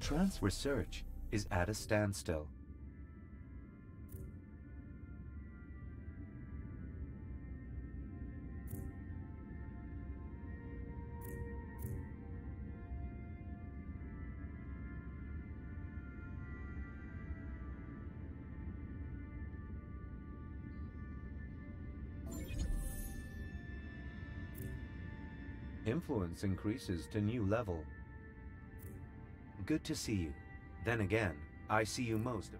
Trans research is at a standstill. Influence increases to new level. Good to see you. Then again, I see you most.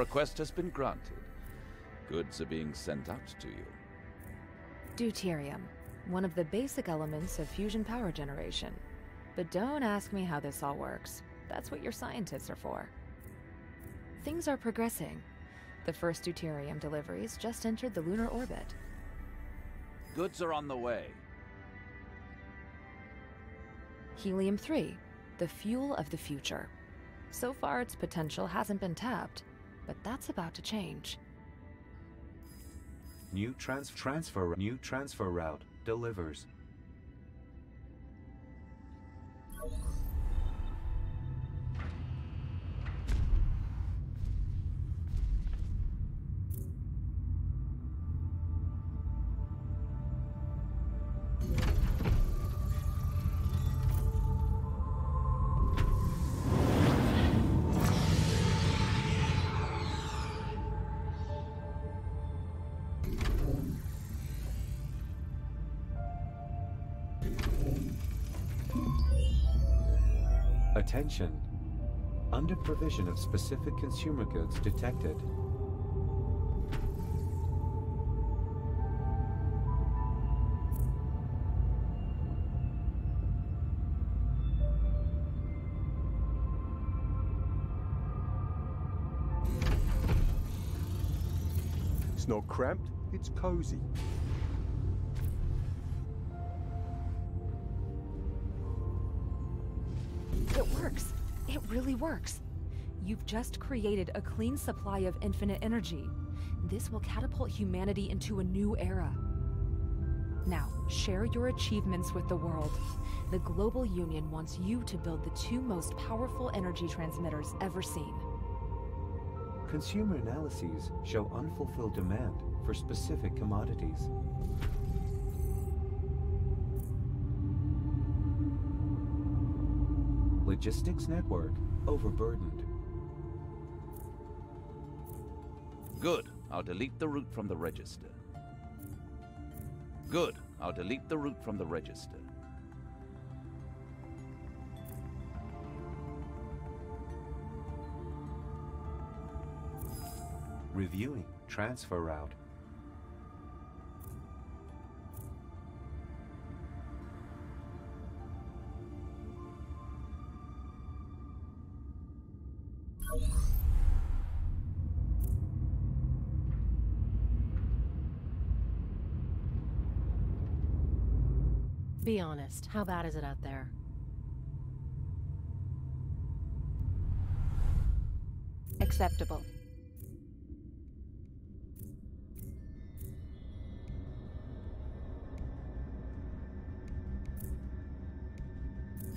Request has been granted. Goods are being sent out to you. Deuterium, one of the basic elements of fusion power generation. But don't ask me how this all works. That's what your scientists are for. Things are progressing. The first deuterium deliveries just entered the lunar orbit. Goods are on the way. Helium-3, the fuel of the future. So far, its potential hasn't been tapped, but that's about to change. New trans transfer new transfer route delivers. Attention. Under provision of specific consumer goods detected. It's not cramped, it's cozy. Works. It really works. You've just created a clean supply of infinite energy. This will catapult humanity into a new era. Now, share your achievements with the world. The Global Union wants you to build the two most powerful energy transmitters ever seen. Consumer analyses show unfulfilled demand for specific commodities. Logistics network overburdened. Good. I'll delete the route from the register. Good. I'll delete the route from the register. Reviewing transfer route. Be honest, how bad is it out there? Acceptable.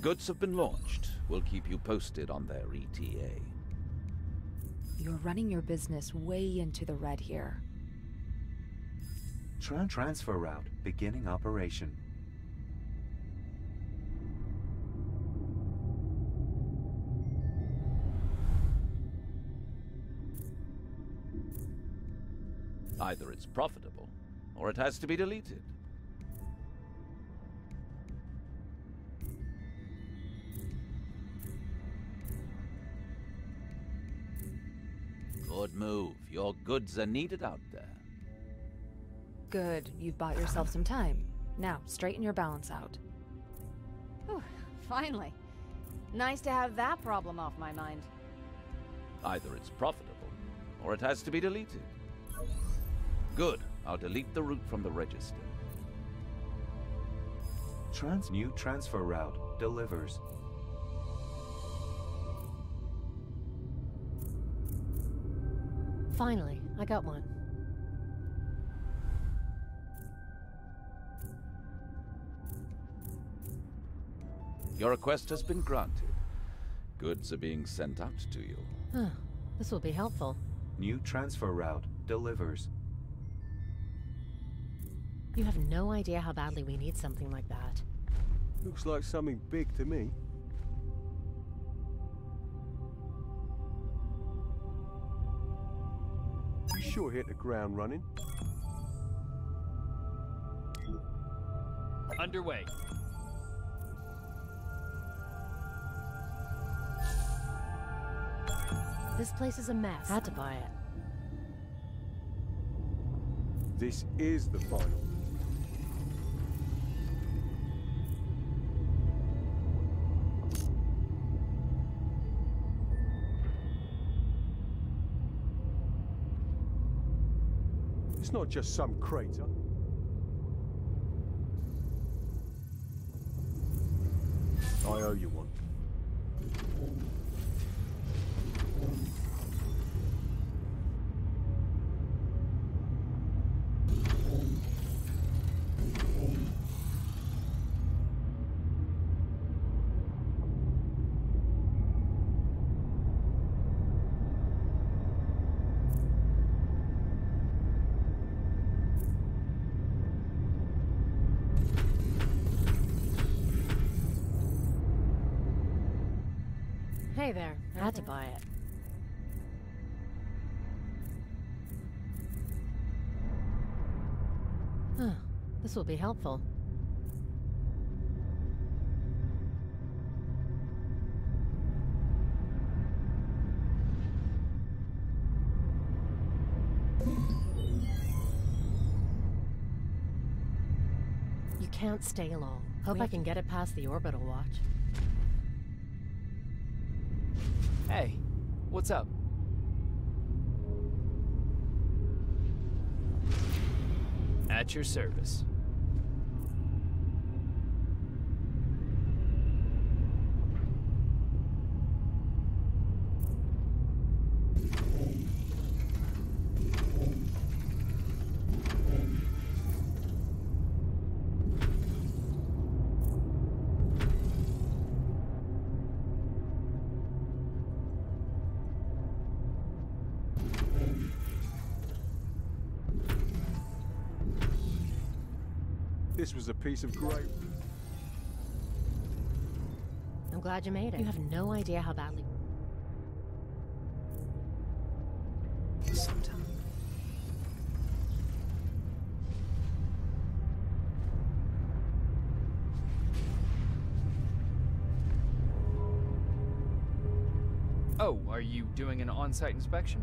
Goods have been launched. We'll keep you posted on their ETA. You're running your business way into the red here. Tran transfer route beginning operation. Either it's profitable, or it has to be deleted. Good move. Your goods are needed out there. Good, you've bought yourself some time. Now, straighten your balance out. Whew, finally. Nice to have that problem off my mind. Either it's profitable, or it has to be deleted. Good. I'll delete the route from the register. Trans new transfer route delivers. Finally, I got one. Your request has been granted. Goods are being sent out to you. Huh. This will be helpful. New transfer route delivers. You have no idea how badly we need something like that. Looks like something big to me. Sure hit the ground running? Underway. This place is a mess. Had to buy it. This is the final. It's not just some crater. Be helpful. You can't stay long. Hope I can get it past the orbital watch. Hey, what's up? At your service. Piece of great. I'm glad you made it. You have no idea how badly. Sometime. Oh, are you doing an on-site inspection?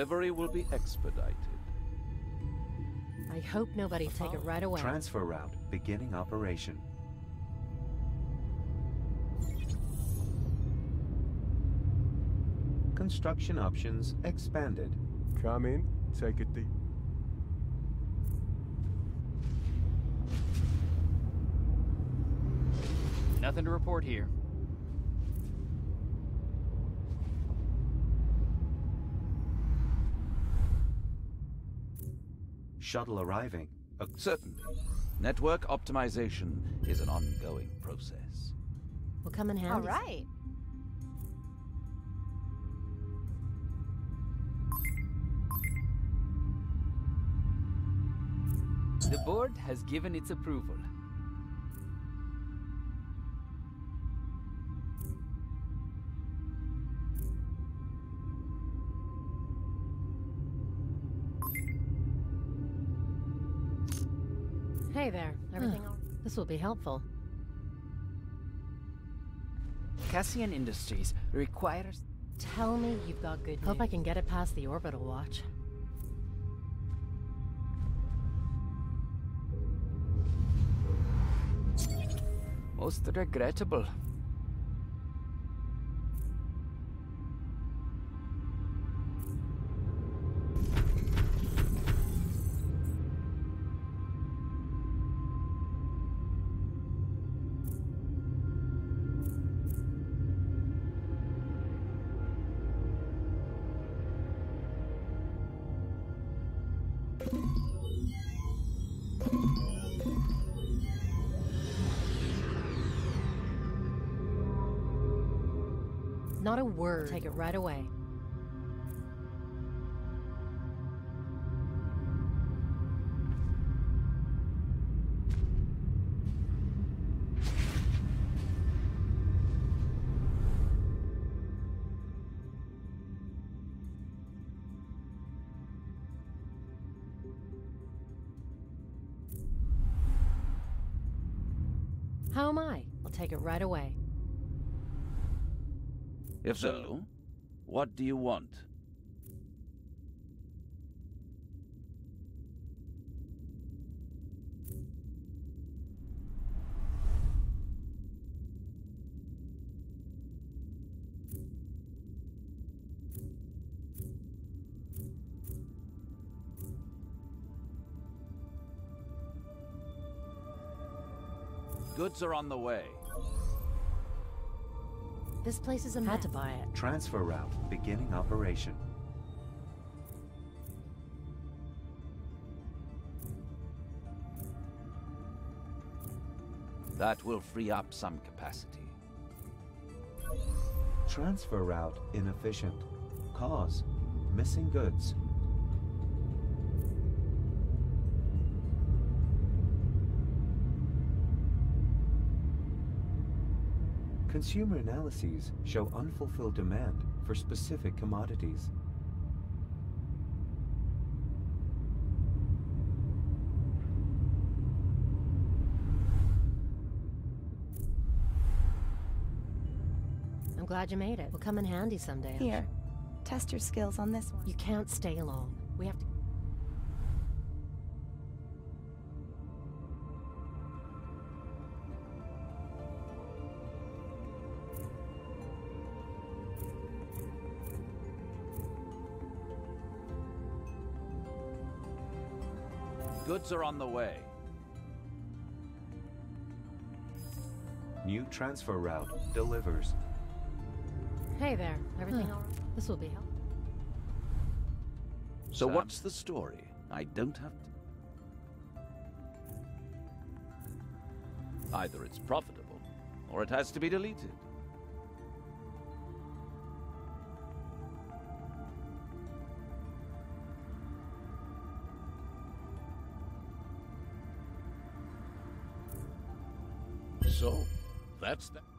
Delivery will be expedited. I hope nobody take it right away. Transfer route beginning operation. Construction options expanded. Come in, take it deep. Nothing to report here. Shuttle arriving. Uh, A Certainly. Network optimization is an ongoing process. We'll come in handy. All right. The board has given its approval. There. Everything. This will be helpful. Cassian Industries requires... Tell me you've got good news. Hope I can get it past the orbital watch. Most regrettable. Take it right away. How am I? I'll take it right away. If so, what do you want? Goods are on the way. This place is a Had to buy it. Transfer route beginning operation. That will free up some capacity. Transfer route inefficient. Cause missing goods. Consumer analyses show unfulfilled demand for specific commodities. I'm glad you made it. Will come in handy someday. Here, test your skills on this one. You can't stay long. We have to. Goods are on the way. New transfer route delivers. Hey there. Everything all right? This will be helpful. So Sam? what's the story? I don't have to... Either it's profitable, or it has to be deleted. That's that.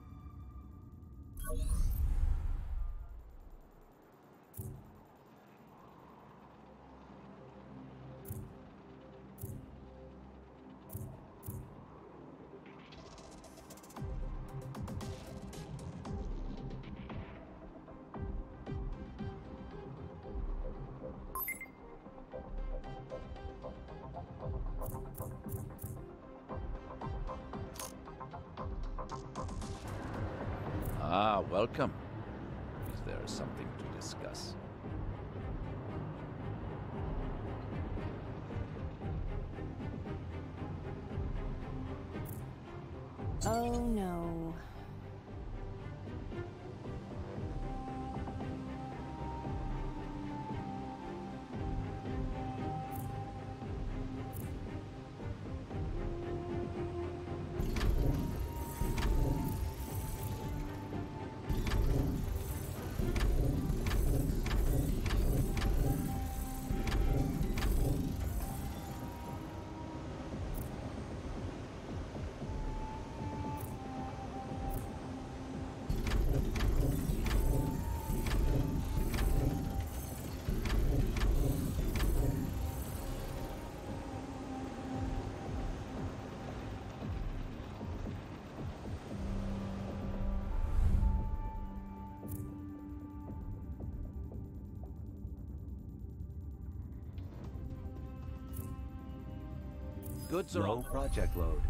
Goods are Low project load.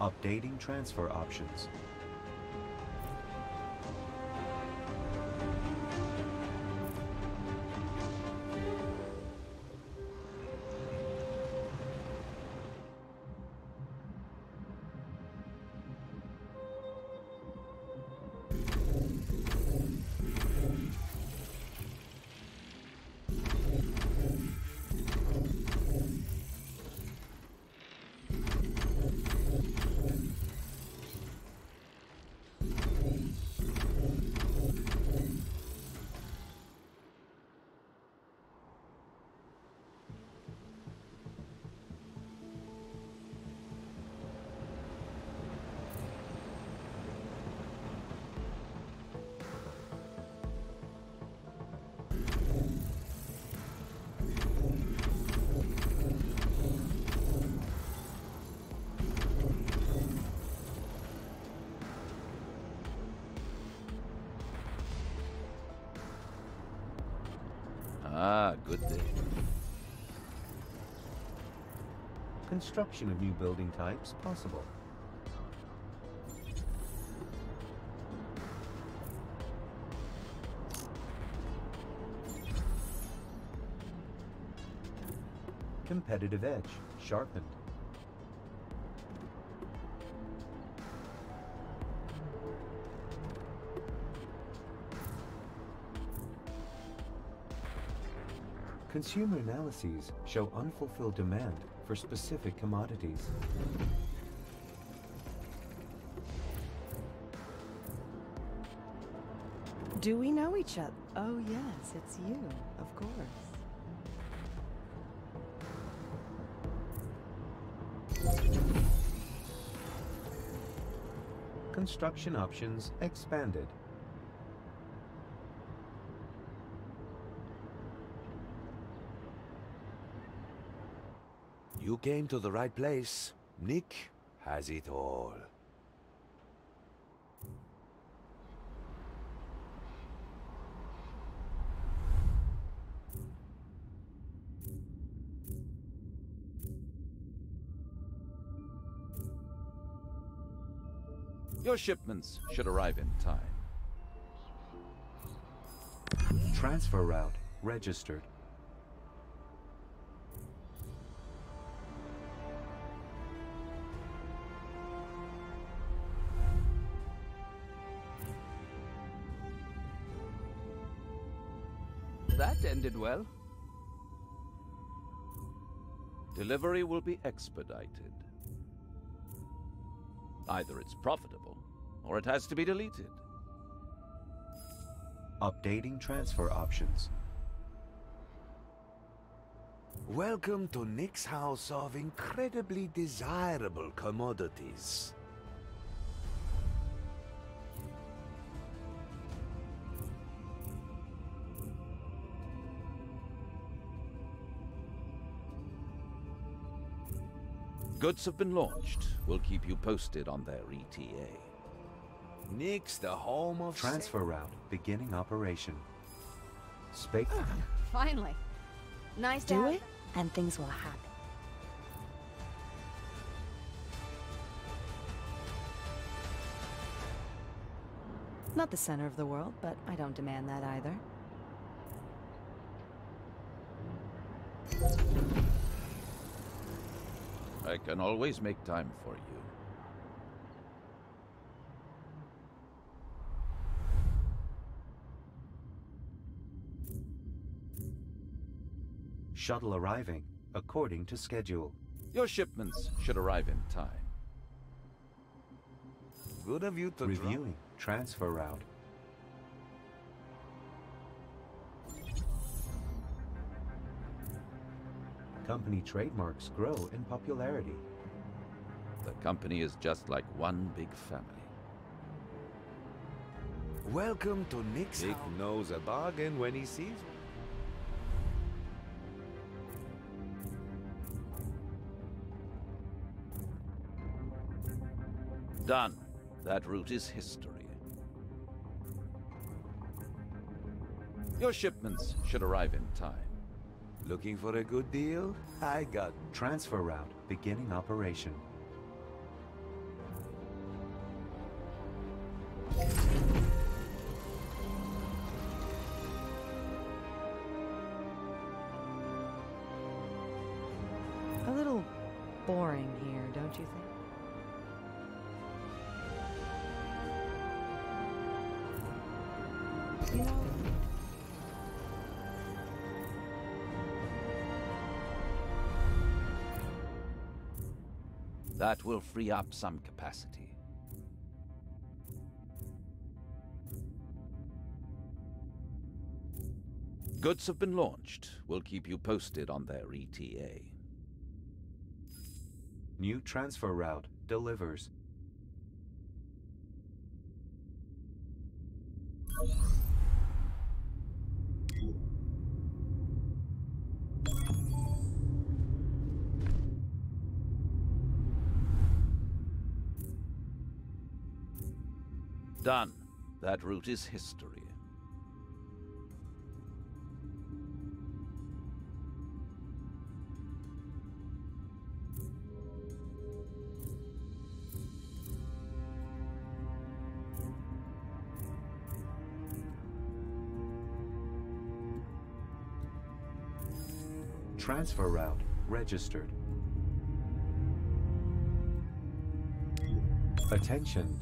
Updating transfer options. Construction of new building types possible. Competitive edge sharpened. Consumer analyses show unfulfilled demand for specific commodities. Do we know each other? Oh, yes, it's you, of course. Construction options expanded. Came to the right place. Nick has it all. Your shipments should arrive in time. Transfer route registered. Ended well. Delivery will be expedited. Either it's profitable, or it has to be deleted. Updating transfer options. Welcome to Nick's house of incredibly desirable commodities. Goods have been launched. We'll keep you posted on their ETA. Nick's the home of Transfer route beginning operation. Spake. Ah, finally. Nice to Do it, and things will happen. Not the center of the world, but I don't demand that either. Can always make time for you. Shuttle arriving according to schedule. Your shipments should arrive in time. Good of you to drop- Reviewing transfer route. Company trademarks grow in popularity. The company is just like one big family. Welcome to Nick's Nick house. knows a bargain when he sees one. Done. That route is history. Your shipments should arrive in time. Looking for a good deal? I got Transfer route beginning operation. That will free up some capacity. Goods have been launched. We'll keep you posted on their ETA. New transfer route delivers. Done. That route is history. Transfer route registered. Attention.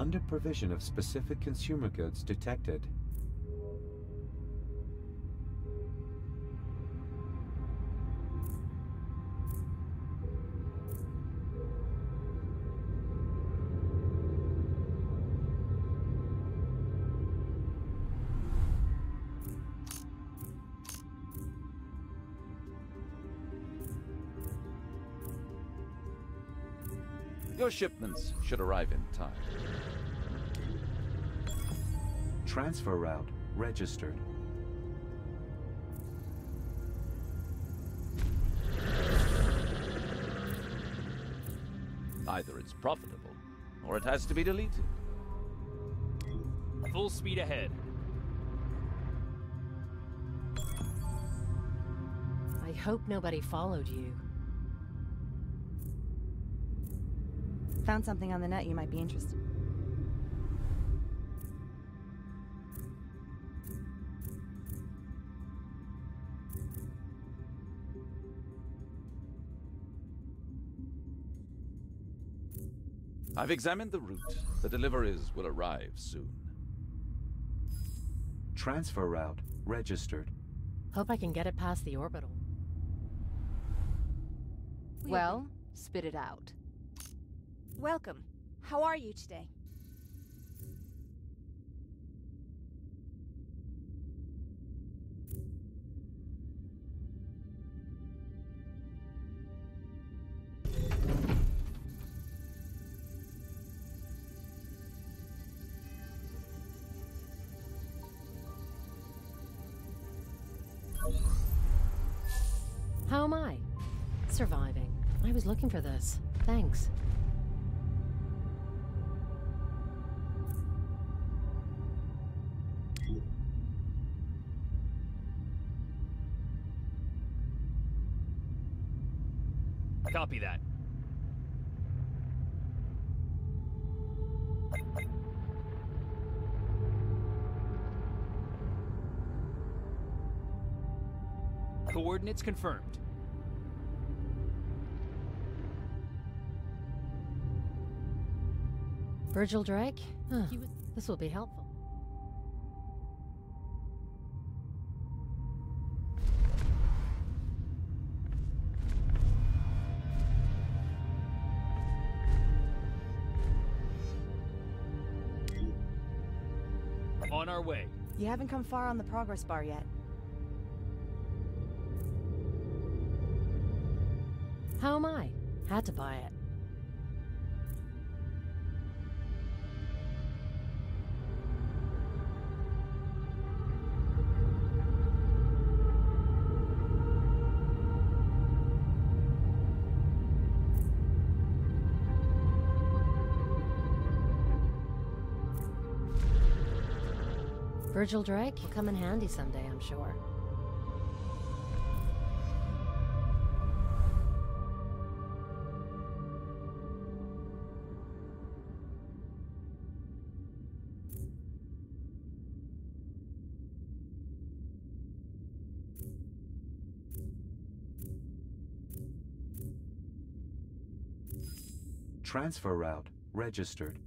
Under provision of specific consumer goods detected. Your shipments should arrive in time. Transfer route registered. Either it's profitable, or it has to be deleted. Full speed ahead. I hope nobody followed you. found something on the net you might be interested. I've examined the route. The deliveries will arrive soon. Transfer route registered. Hope I can get it past the orbital. Well, spit it out. Welcome. How are you today? Surviving. I was looking for this. Thanks. Copy that. Coordinates confirmed. Virgil Drake? Huh. This will be helpful. On our way. You haven't come far on the progress bar yet. How am I? Had to buy it. Virgil Drake, you'll come in handy someday, I'm sure. Transfer route registered.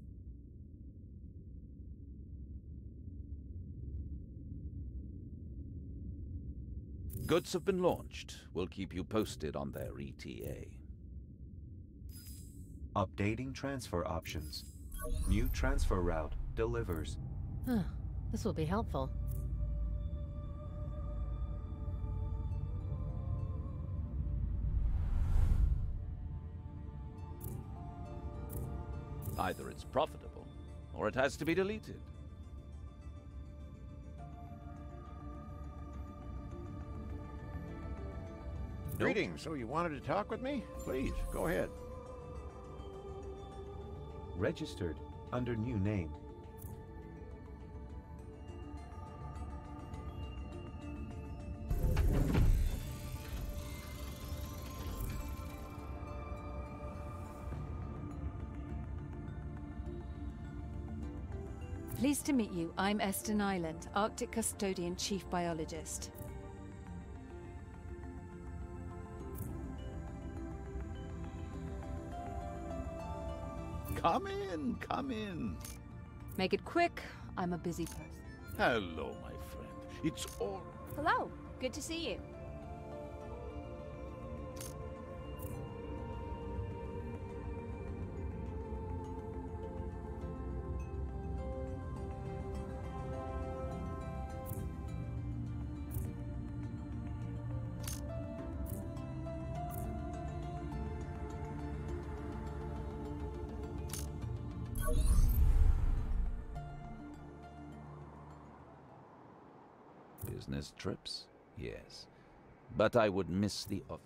Goods have been launched. We'll keep you posted on their ETA. Updating transfer options. New transfer route delivers. Huh. This will be helpful. Either it's profitable, or it has to be deleted. Greetings. So you wanted to talk with me? Please, go ahead. Registered under new name. Pleased to meet you. I'm Eston Island, Arctic Custodian Chief Biologist. Come in, come in. Make it quick. I'm a busy person. Hello, my friend. It's all. Hello. Good to see you. Business trips? Yes. But I would miss the off.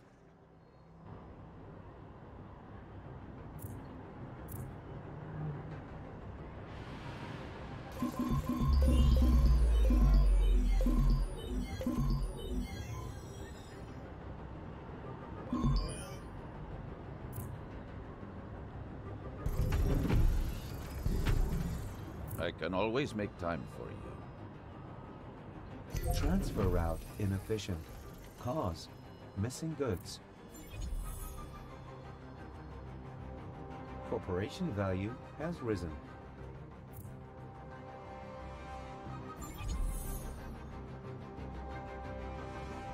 I can always make time for you. Transfer route inefficient. Cause missing goods. Corporation value has risen.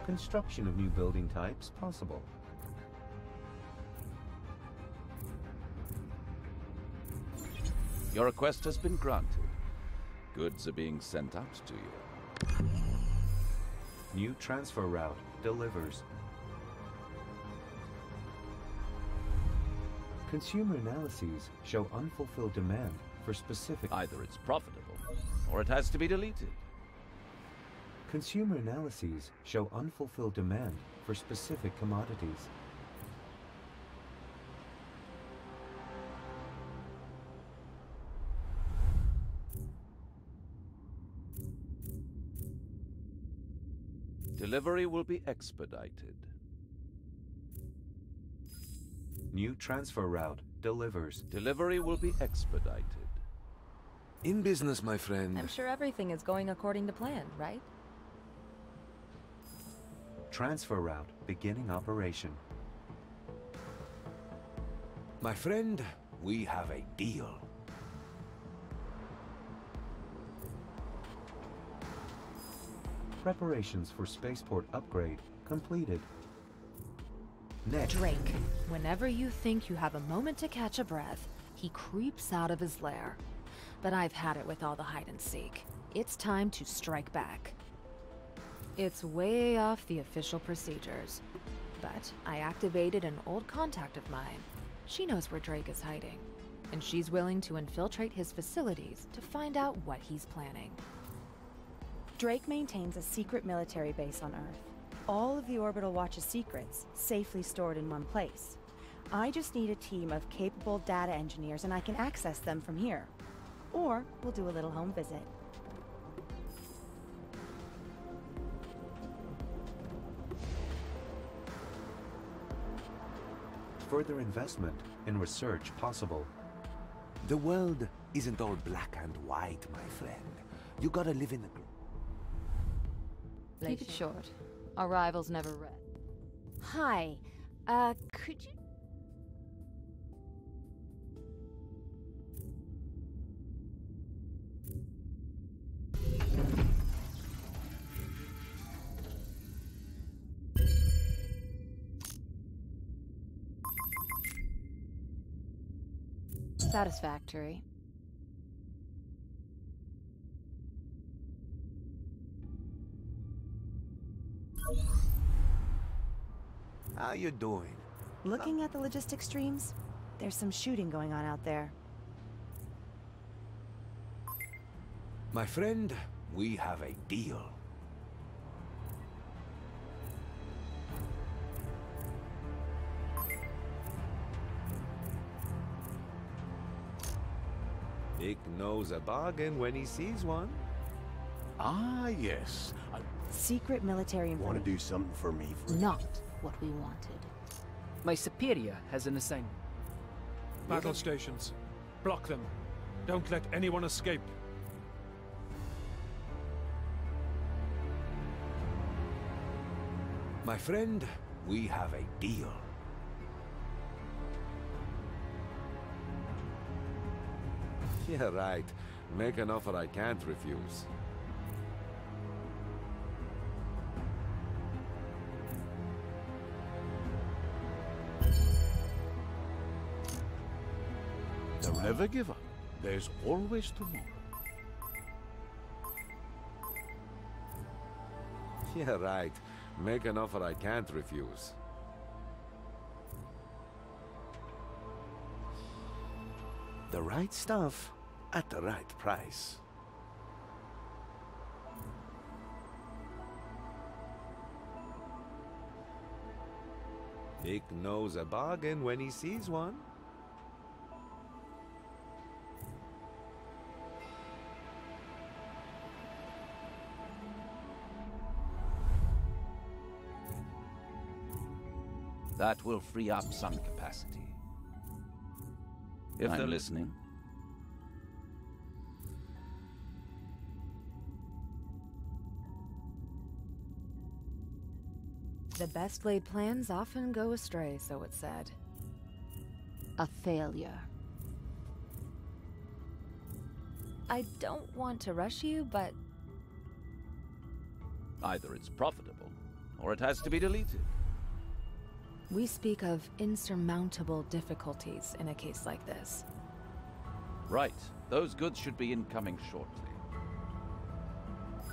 Construction of new building types possible. Your request has been granted. Goods are being sent out to you. New transfer route delivers. Consumer analyses show unfulfilled demand for specific. Either it's profitable, or it has to be deleted. Consumer analyses show unfulfilled demand for specific commodities. Delivery will be expedited. New transfer route delivers. Delivery will be expedited. In business, my friend. I'm sure everything is going according to plan, right? Transfer route beginning operation. My friend, we have a deal. Preparations for spaceport upgrade completed. Next. Drake, whenever you think you have a moment to catch a breath, he creeps out of his lair. But I've had it with all the hide and seek. It's time to strike back. It's way off the official procedures. But I activated an old contact of mine. She knows where Drake is hiding. And she's willing to infiltrate his facilities to find out what he's planning. Drake maintains a secret military base on Earth. All of the Orbital Watch's secrets safely stored in one place. I just need a team of capable data engineers and I can access them from here. Or we'll do a little home visit. Further investment in research possible. The world isn't all black and white, my friend. You gotta live in the... Keep it short. Our rivals never read. Hi. Uh, could you... Satisfactory. How you doing? Looking at the logistics streams, there's some shooting going on out there. My friend, we have a deal. Nick knows a bargain when he sees one. Ah, yes. I Secret military want to do something for me, friend. Not what we wanted. My superior has an assignment. Battle stations. Block them. Don't let anyone escape. My friend, we have a deal. Yeah, right. Make an offer I can't refuse. Don't ever give up. There's always tomorrow. Yeah, right. Make an offer I can't refuse. The right stuff at the right price. Nick knows a bargain when he sees one. That will free up some capacity. If I'm the- listening. The best laid plans often go astray, so it's said. A failure. I don't want to rush you, but Either it's profitable, or it has to be deleted. We speak of insurmountable difficulties in a case like this. Right. Those goods should be incoming shortly.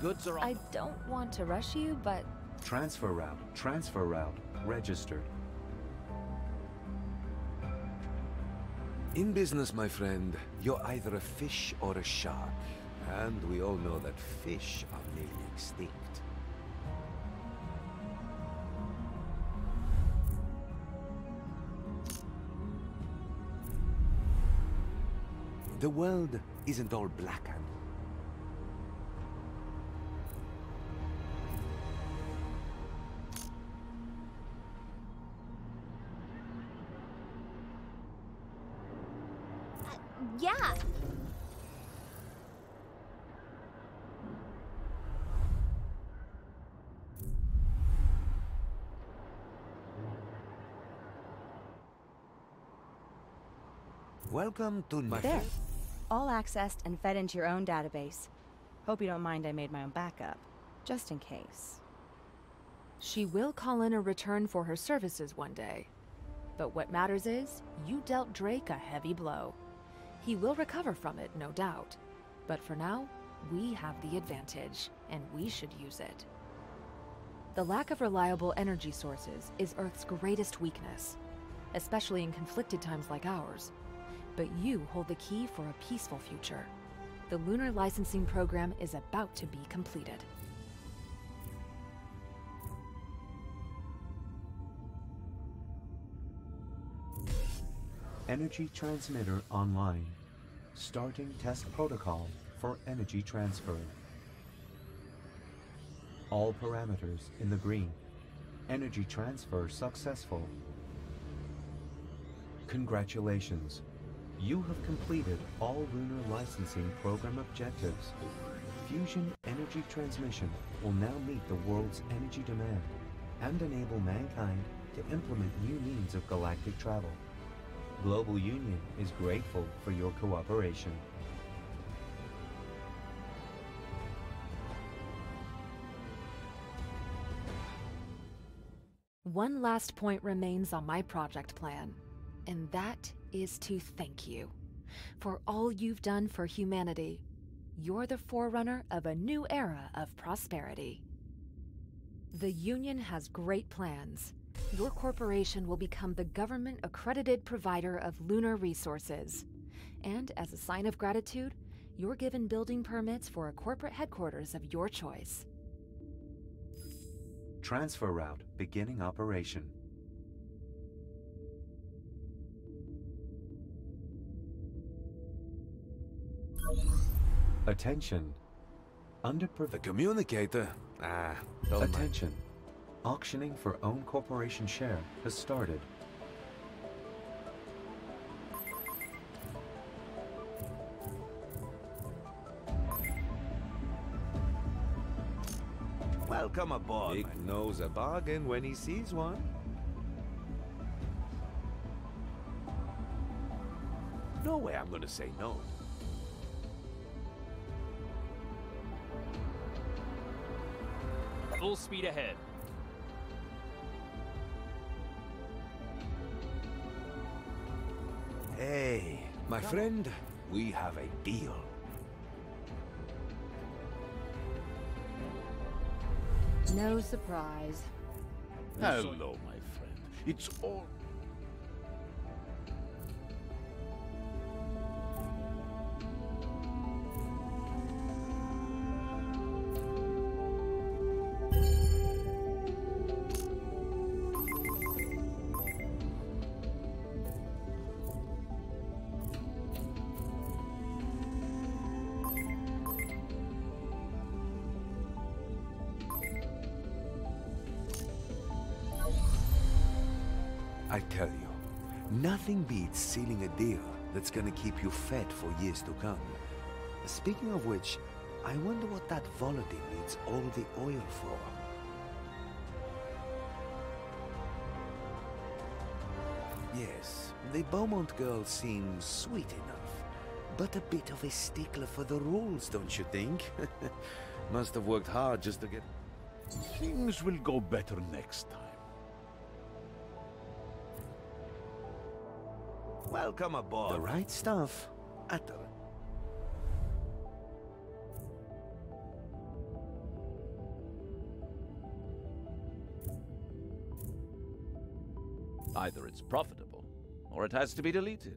Goods are on I don't want to rush you, but Transfer route. Transfer route. Registered. In business, my friend, you're either a fish or a shark. And we all know that fish are nearly extinct. The world isn't all black and uh, Yeah. Welcome to my There. All accessed and fed into your own database. Hope you don't mind I made my own backup. Just in case. she will call in a return for her services one day. But what matters is, you dealt Drake a heavy blow. He will recover from it, no doubt. But for now, we have the advantage, and we should use it. The lack of reliable energy sources is Earth's greatest weakness, especially in conflicted times like ours. But you hold the key for a peaceful future. The lunar licensing program is about to be completed. Energy transmitter online. Starting test protocol for energy transfer. All parameters in the green. Energy transfer successful. Congratulations. You have completed all lunar licensing program objectives. Fusion energy transmission will now meet the world's energy demand and enable mankind to implement new means of galactic travel. Global Union is grateful for your cooperation. One last point remains on my project plan, and that is to thank you. for all you've done for humanity. You're the forerunner of a new era of prosperity. The Union has great plans. Your corporation will become the government accredited provider of lunar resources. And as a sign of gratitude, you're given building permits for a corporate headquarters of your choice. Transfer route beginning operation. Attention. Under The communicator? Ah, don't mind. Attention. Auctioning for own corporation share has started. Welcome aboard. Nick knows a bargain when he sees one. No way I'm gonna say no. Full speed ahead. Hey, my friend, we have a deal. No surprise. Hello, my friend. It's all. I tell you, nothing beats sealing a deal that's gonna keep you fed for years to come. Speaking of which, I wonder what that Volodin needs all the oil for. Yes, the Beaumont girl seems sweet enough, but a bit of a stickler for the rules, don't you think? Must have worked hard just to get... Things will go better next time. Welcome aboard. The right stuff. At the... Either it's profitable, or it has to be deleted.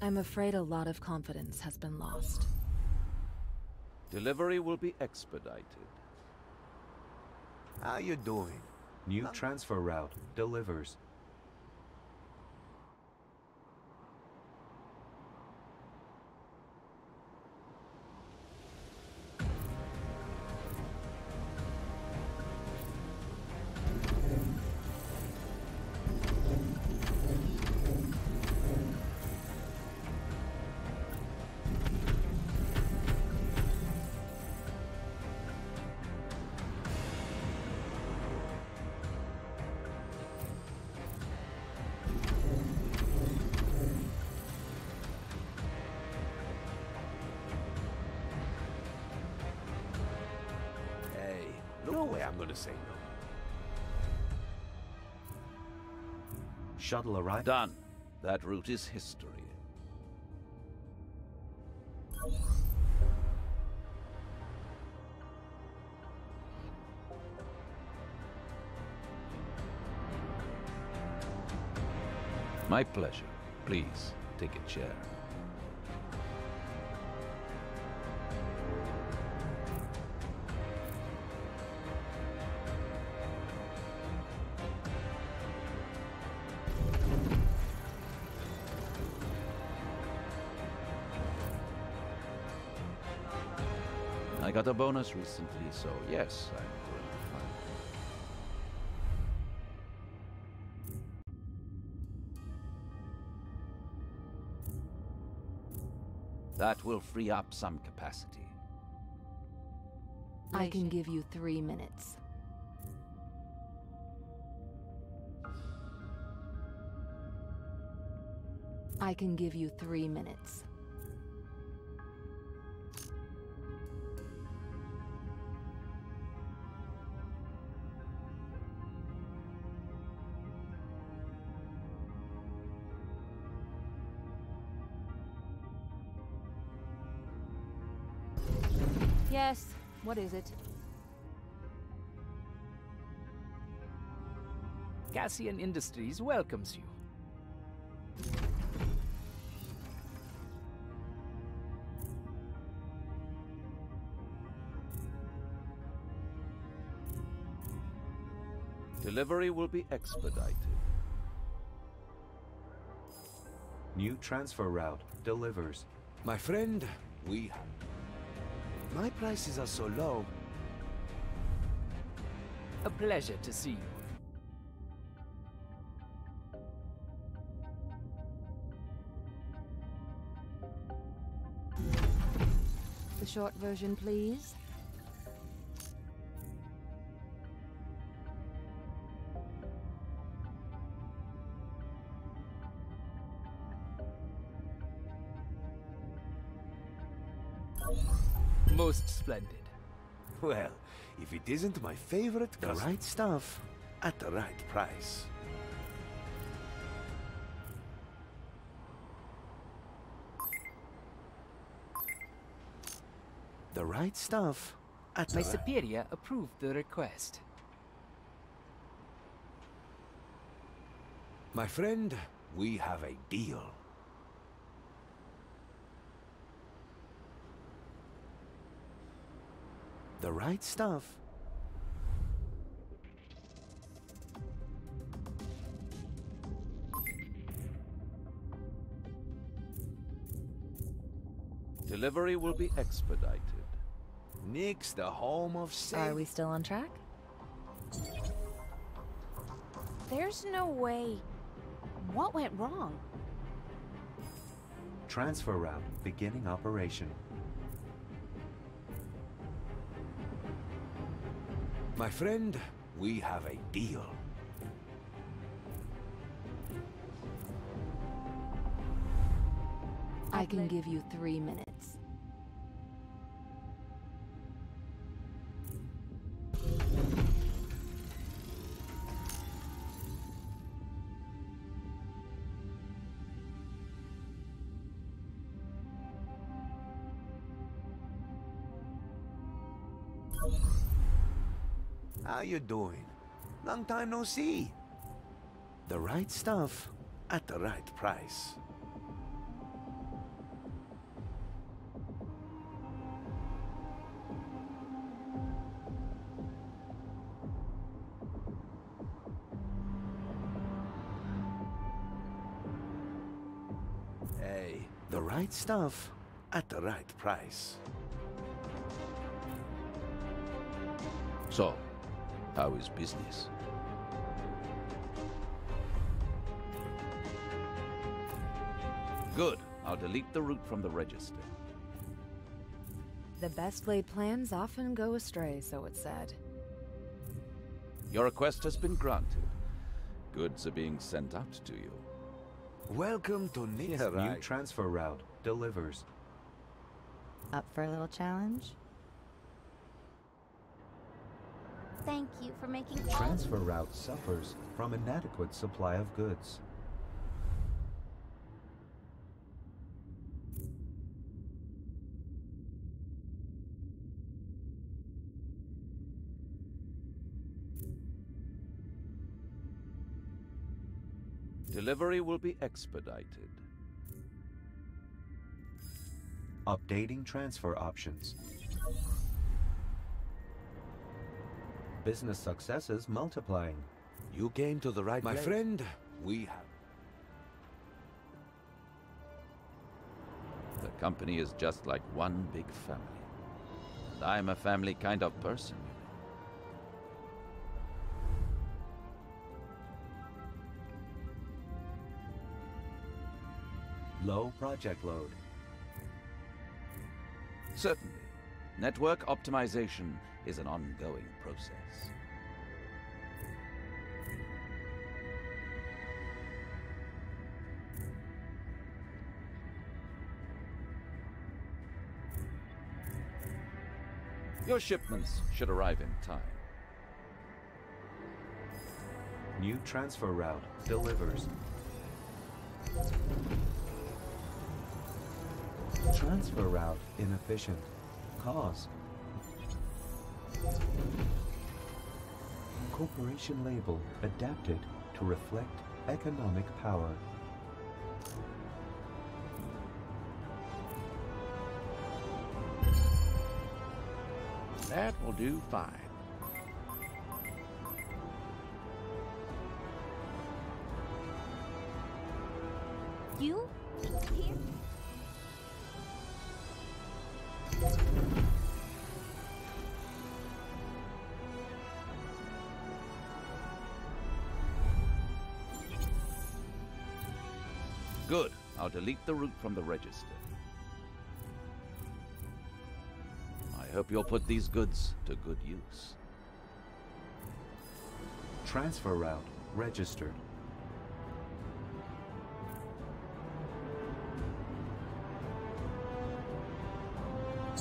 I'm afraid a lot of confidence has been lost. Delivery will be expedited. How you doing? New transfer route delivers. Shuttle arrived. Done. That route is history. My pleasure. Please, take a chair. Bonus recently, so yes, I'm doing fine. That will free up some capacity. I can give you three minutes. I can give you three minutes. What is it? Cassian Industries welcomes you. Delivery will be expedited. New transfer route delivers. My friend, we have... My prices are so low. A pleasure to see you. The short version, please. Splendid. Well, if it isn't my favorite The right stuff at the right price. The right stuff at My the superior approved the request. My friend, we have a deal. The right stuff Delivery will be expedited. Nyx, the home of Are we still on track? There's no way. What went wrong? Transfer route beginning operation. My friend, we have a deal. I can give you three minutes. How you doing? Long time no see. The right stuff at the right price. Hey, the right stuff at the right price. So, how is business? Good. I'll delete the route from the register. The best laid plans often go astray, so it's said. Your request has been granted. Goods are being sent out to you. Welcome to Nyx. New transfer route delivers. Up for a little challenge? Thank you for making all Transfer route suffers from inadequate supply of goods. Delivery will be expedited. Updating transfer options. Business successes multiplying. You came to the right My place. friend, we have. The company is just like one big family. And I'm a family kind of person. Low project load. Certainly. Network optimization is an ongoing process. Your shipments should arrive in time. New transfer route delivers. Transfer route inefficient cars. Corporation label adapted to reflect economic power. That will do fine. Delete the route from the register. I hope you'll put these goods to good use. Transfer route registered.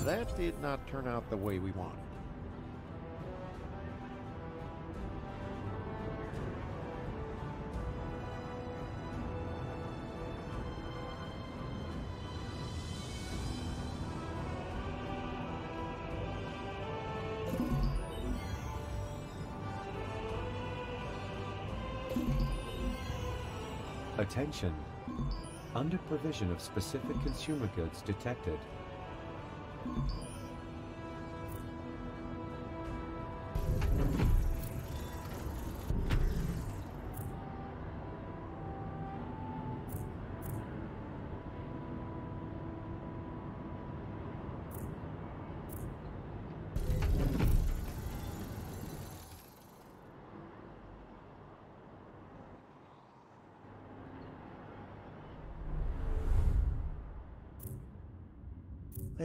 That did not turn out the way we wanted. Attention! Under provision of specific consumer goods detected.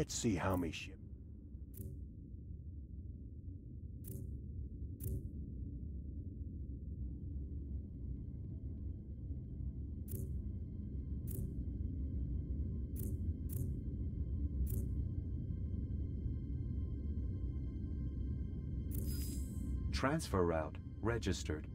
Let's see how me ship. Transfer route registered.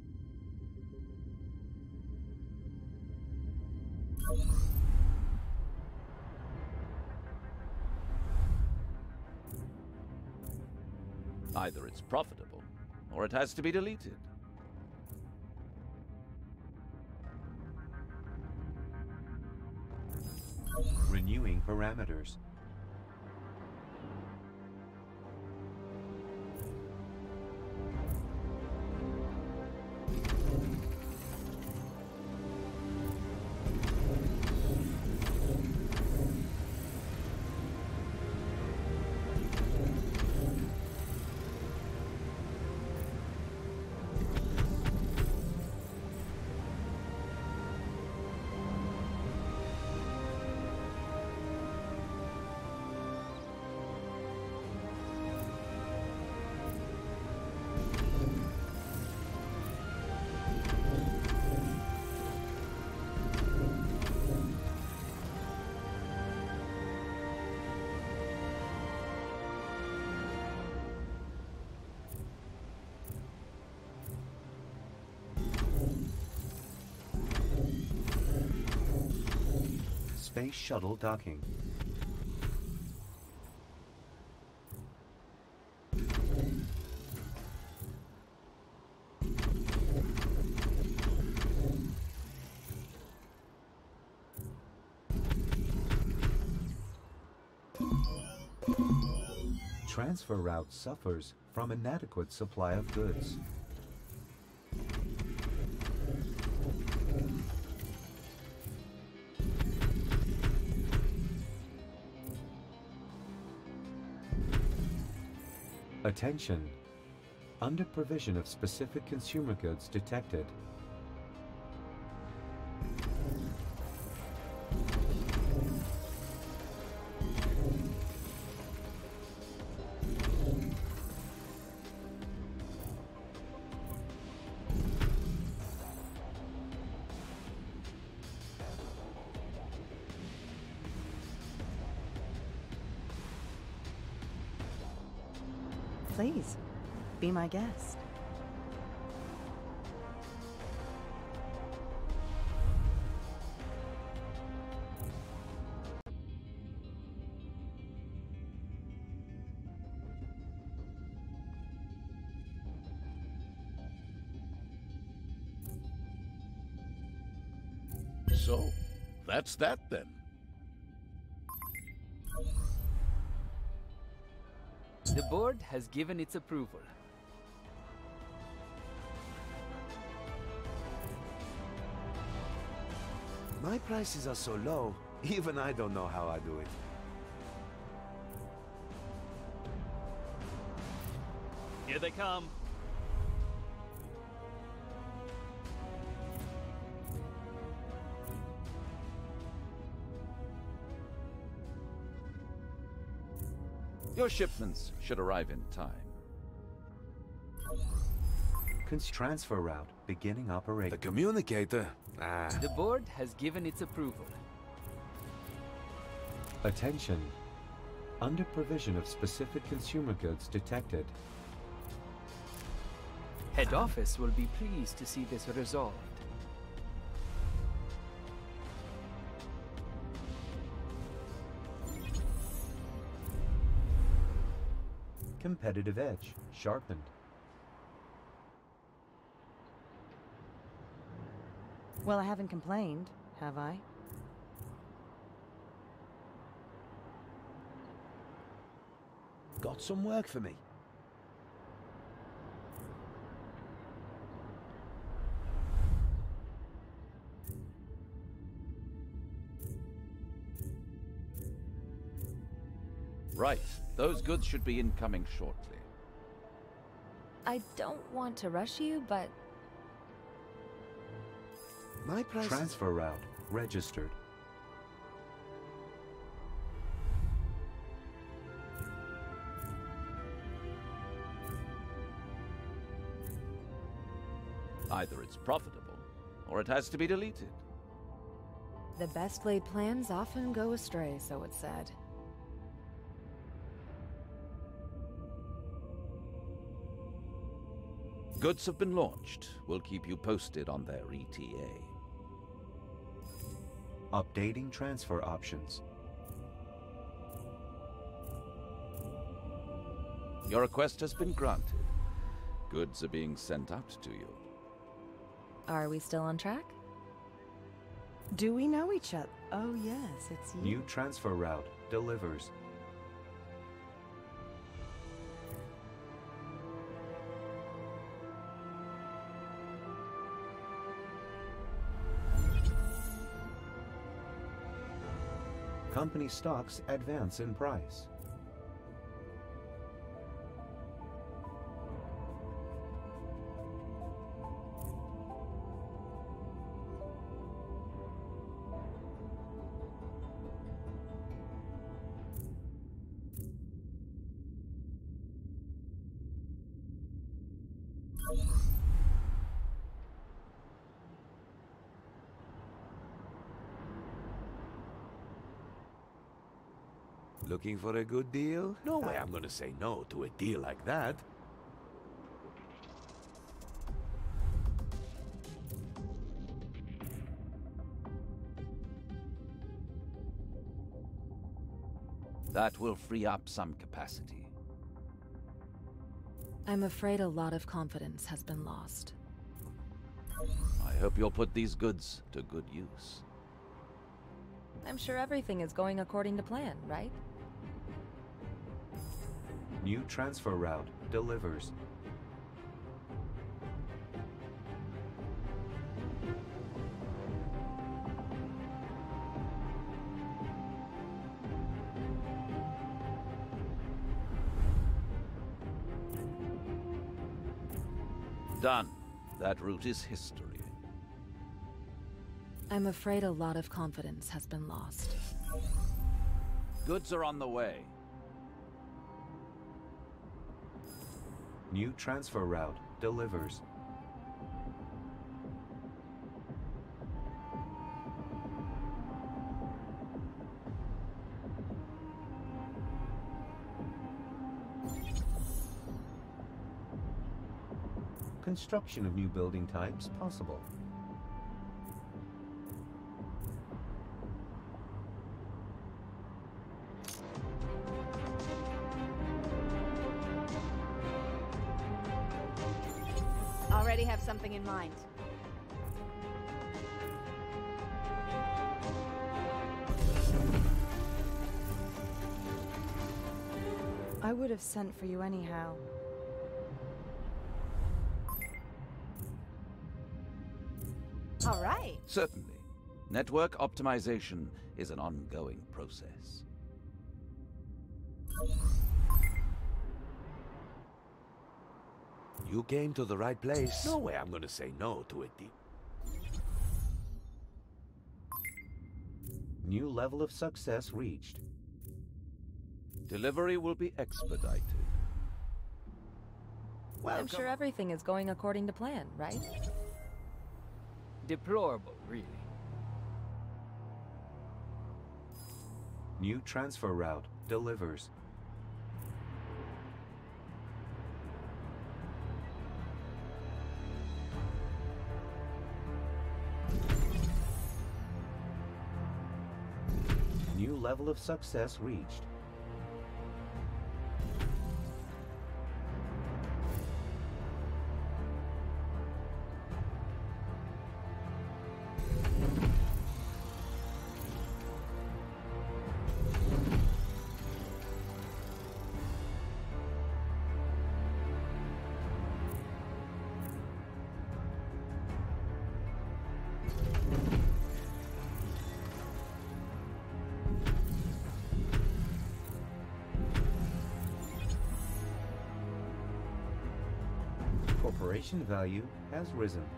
Either it's profitable, or it has to be deleted. Renewing parameters. Space Shuttle docking. Transfer route suffers from inadequate supply of goods. Attention! Under provision of specific consumer goods detected. my guest. So, that's that then. The board has given its approval. My prices are so low, even I don't know how I do it. Here they come. Your shipments should arrive in time. Cons transfer route beginning operation. The communicator? Ah. The board has given its approval. Attention. Under provision of specific consumer goods detected. Head office will be pleased to see this resolved. Competitive edge sharpened. Well, I haven't complained, have I? Got some work for me? Right. Those goods should be incoming shortly. I don't want to rush you, but My price. Transfer route registered. Either it's profitable, or it has to be deleted. the best laid plans often go astray, so it's said. Goods have been launched. We'll keep you posted on their ETA. Updating transfer options. Your request has been granted. Goods are being sent out to you. Are we still on track? Do we know each other? Oh, yes, it's you. New transfer route delivers. Company stocks advance in price. Looking for a good deal? No way I'm gonna say no to a deal like that. That will free up some capacity. I'm afraid a lot of confidence has been lost. I hope you'll put these goods to good use. I'm sure everything is going according to plan, right? New transfer route delivers. Done. That route is history. I'm afraid a lot of confidence has been lost. Goods are on the way. New transfer route delivers. Construction of new building types possible. I would have sent for you anyhow. All right. Certainly. Network optimization is an ongoing process. You came to the right place. No way I'm gonna say no to it. New level of success reached. Delivery will be expedited. I'm sure everything is going according to plan, right? Deplorable, really. New transfer route delivers. Level of success reached. Value has risen.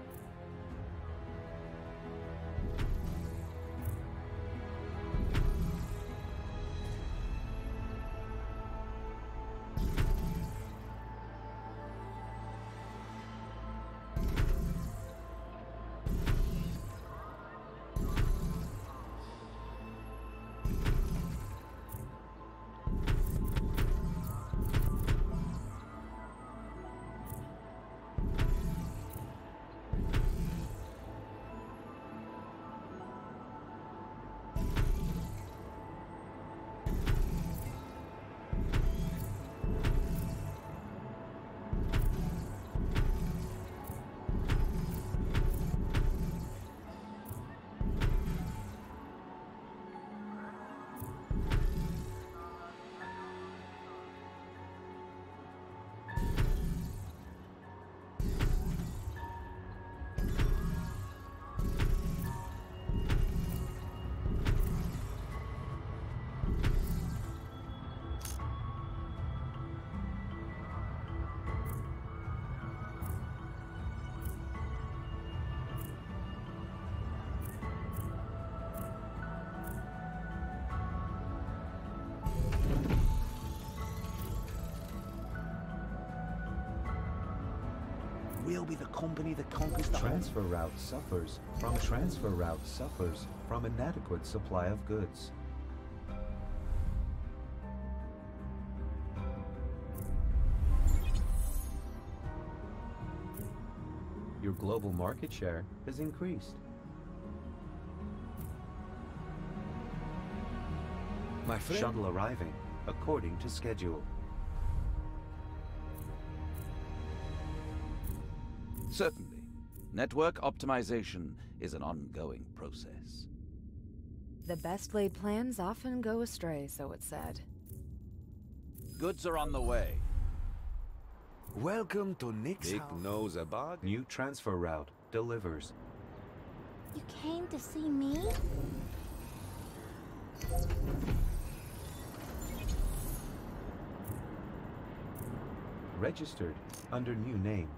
We'll be the company that conquers the Transfer route suffers from transfer route suffers from inadequate supply of goods. Your global market share has increased. My friend. Shuttle arriving according to schedule. Certainly. Network optimization is an ongoing process. The best laid plans often go astray, so it's said. Goods are on the way. Welcome to Nick's Nick house. knows about New transfer route delivers. You came to see me? Registered under new name.